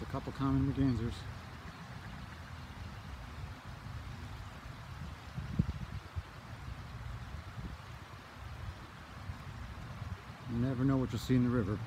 A couple common mergansers. You never know what you'll see in the river.